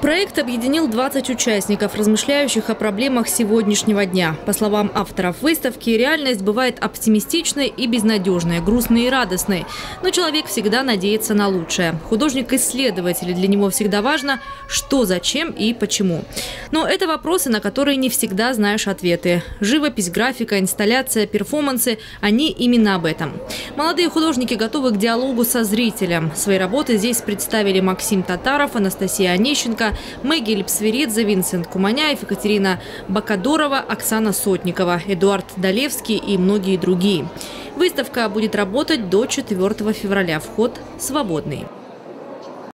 Проект объединил 20 участников, размышляющих о проблемах сегодняшнего дня. По словам авторов выставки, реальность бывает оптимистичной и безнадежной, грустной и радостной. Но человек всегда надеется на лучшее. Художник-исследователь, для него всегда важно, что, зачем и почему. Но это вопросы, на которые не всегда знаешь ответы. Живопись, графика, инсталляция, перформансы – они именно об этом. Молодые художники готовы к диалогу со зрителем. Свои работы здесь представили Максим Татаров, Анастасия Онищенко, Мэгги Липсверидзе, Винсент Куманяев, Екатерина Бакадорова, Оксана Сотникова, Эдуард Долевский и многие другие. Выставка будет работать до 4 февраля. Вход свободный.